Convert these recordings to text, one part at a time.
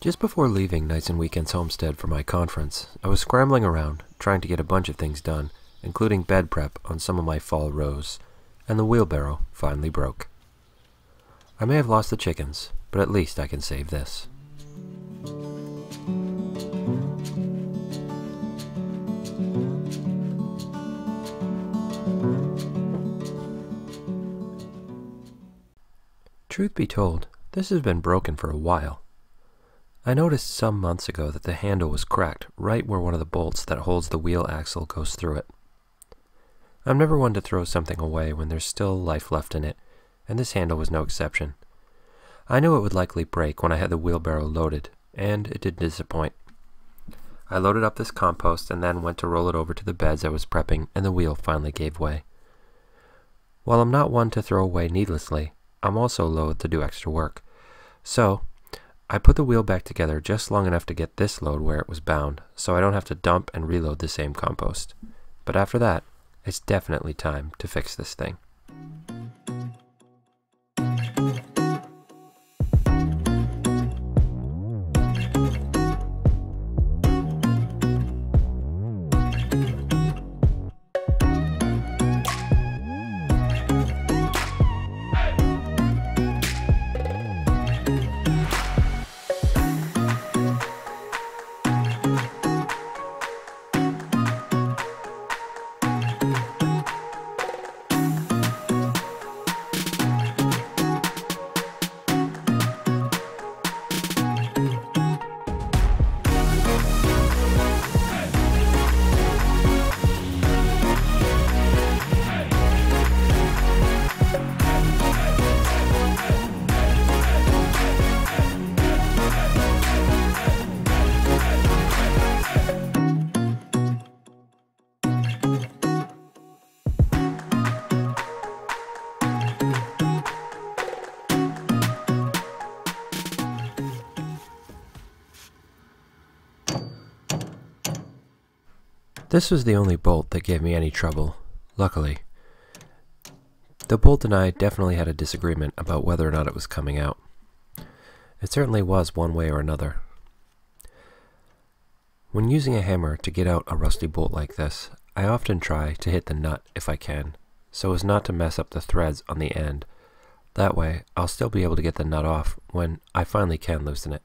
Just before leaving Nights and Weekends Homestead for my conference, I was scrambling around, trying to get a bunch of things done, including bed prep on some of my fall rows, and the wheelbarrow finally broke. I may have lost the chickens, but at least I can save this. Truth be told, this has been broken for a while. I noticed some months ago that the handle was cracked right where one of the bolts that holds the wheel axle goes through it. I'm never one to throw something away when there's still life left in it, and this handle was no exception. I knew it would likely break when I had the wheelbarrow loaded, and it did disappoint. I loaded up this compost and then went to roll it over to the beds I was prepping, and the wheel finally gave way. While I'm not one to throw away needlessly, I'm also loath to do extra work. So, I put the wheel back together just long enough to get this load where it was bound, so I don't have to dump and reload the same compost. But after that, it's definitely time to fix this thing. This was the only bolt that gave me any trouble, luckily. The bolt and I definitely had a disagreement about whether or not it was coming out. It certainly was one way or another. When using a hammer to get out a rusty bolt like this, I often try to hit the nut if I can, so as not to mess up the threads on the end. That way, I'll still be able to get the nut off when I finally can loosen it.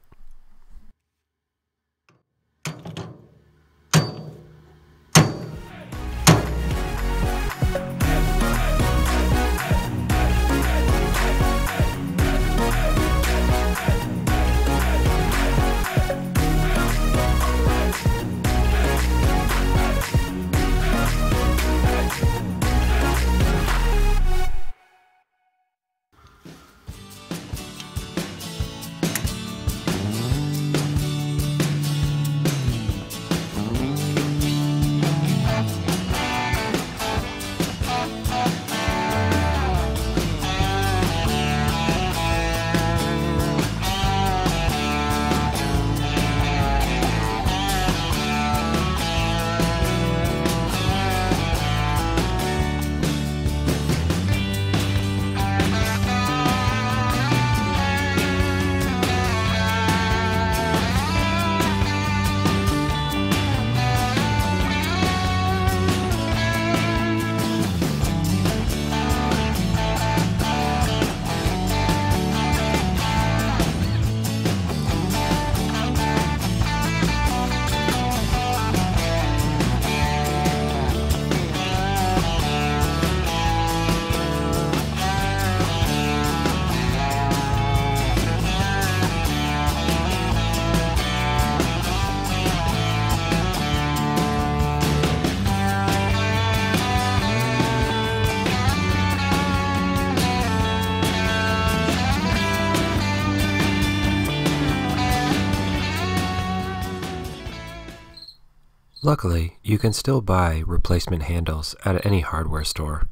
Luckily, you can still buy replacement handles at any hardware store.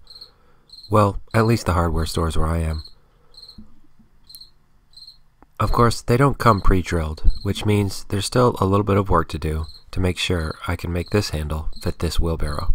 Well, at least the hardware stores where I am. Of course, they don't come pre-drilled, which means there's still a little bit of work to do to make sure I can make this handle fit this wheelbarrow.